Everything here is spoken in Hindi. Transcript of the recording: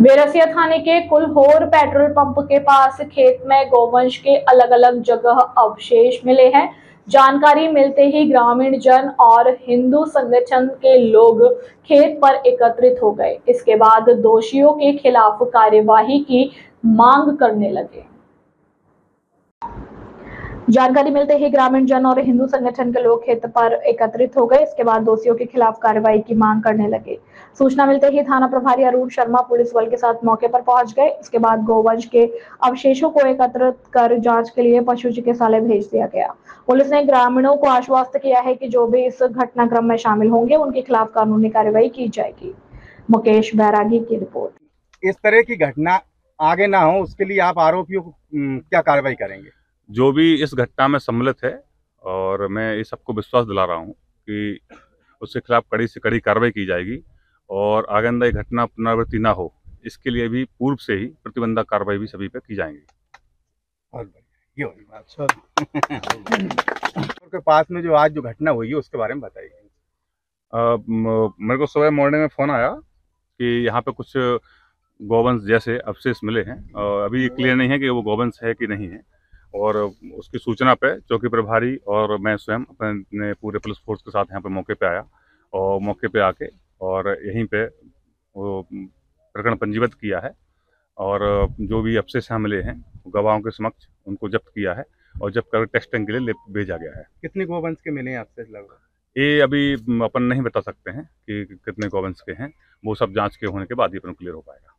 बेरसिया थाने के कुलहोर पेट्रोल पंप के पास खेत में गोवंश के अलग अलग जगह अवशेष मिले हैं। जानकारी मिलते ही ग्रामीण जन और हिंदू संगठन के लोग खेत पर एकत्रित हो गए। इसके बाद दोषियों के खिलाफ कार्यवाही की मांग करने लगे। जानकारी मिलते ही ग्रामीण जन और हिंदू संगठन के लोग खेत पर एकत्रित हो गए। इसके बाद दोषियों के खिलाफ कार्रवाई की मांग करने लगे। सूचना मिलते ही थाना प्रभारी अरुण शर्मा पुलिस बल के साथ मौके पर पहुँच गए। इसके बाद गोवंश के अवशेषों को एकत्रित कर जाँच के लिए पशु चिकित्सालय भेज दिया गया। पुलिस ने ग्रामीणों को आश्वस्त किया है कि जो भी इस घटनाक्रम में शामिल होंगे, उनके खिलाफ कानूनी कार्रवाई की जाएगी। मुकेश बैरागी की रिपोर्ट। इस तरह की घटना आगे ना हो, उसके लिए आप आरोपियों को क्या कार्रवाई करेंगे? जो भी इस घटना में सम्मिलित है और मैं ये सबको विश्वास दिला रहा हूँ कि उसके खिलाफ कड़ी से कड़ी कार्रवाई की जाएगी और आगंदा घटना पुनरावृत्ति ना हो इसके लिए भी पूर्व से ही प्रतिबंधक कार्रवाई भी सभी पे की जाएँगी। ये बात के पास में जो आज जो घटना हुई है उसके बारे में बताइए। मेरे को सुबह मॉर्निंग में फ़ोन आया कि यहाँ पे कुछ गोवंश जैसे अवशेष मिले हैं और अभी क्लियर नहीं है कि वो गोवंश है कि नहीं है। और उसकी सूचना पे चौकी प्रभारी और मैं स्वयं अपने पूरे पुलिस फोर्स के साथ यहाँ पे मौके पे आया और मौके पे आके और यहीं पे वो प्रकरण पंजीबद्ध किया है और जो भी अवशेष यहाँ मिले हैं गवाहों के समक्ष उनको जब्त किया है और जब्त कर टेस्टिंग के लिए भेजा गया है। कितने गोवंश के मिले हैं आपसे लगभग? ये अभी अपन नहीं बता सकते हैं कि कितने गोवंश के हैं वो सब जाँच के होने के बाद ही अपन क्लियर हो पाएगा।